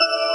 you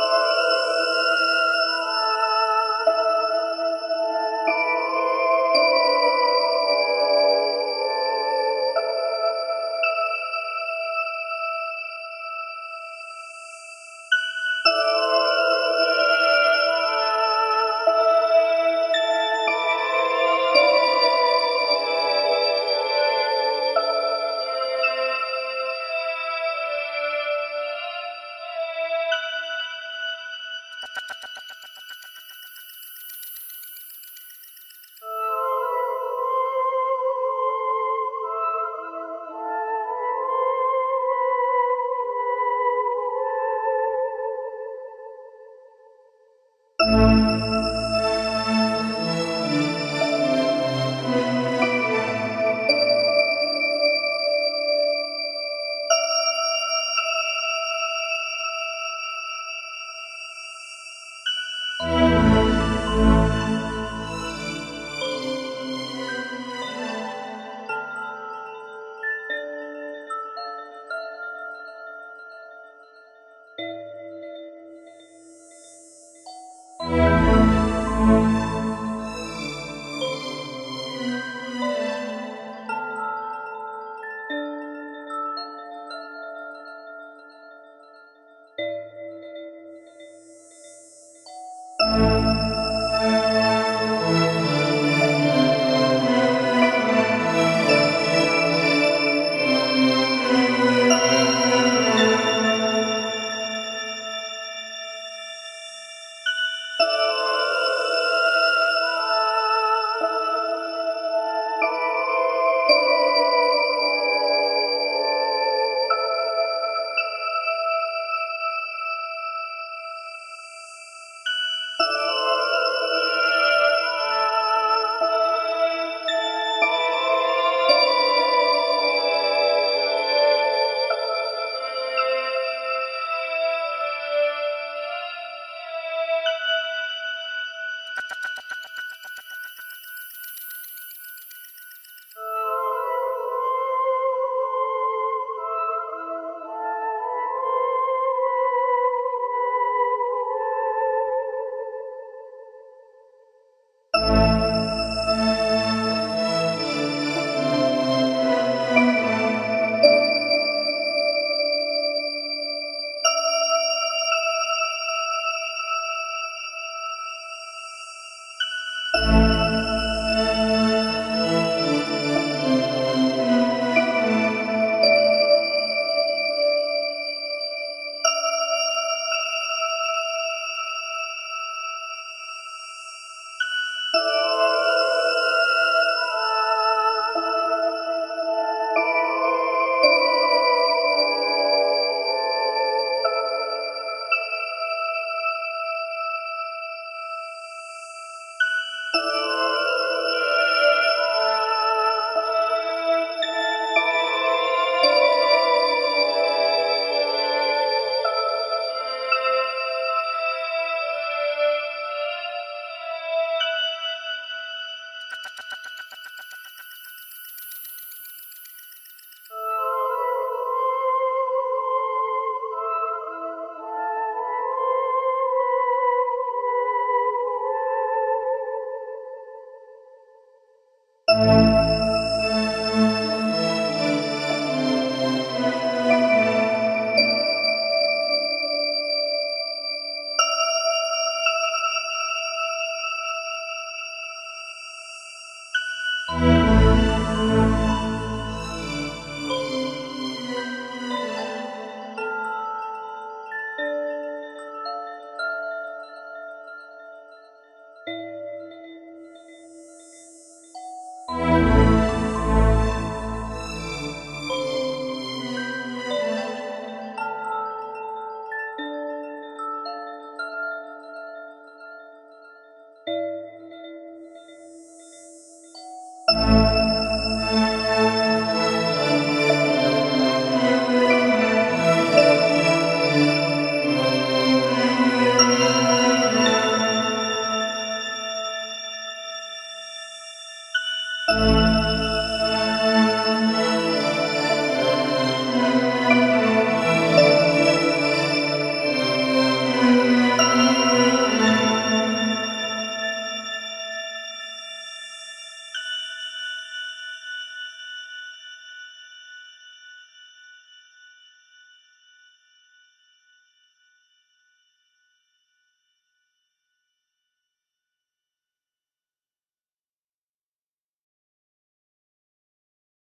you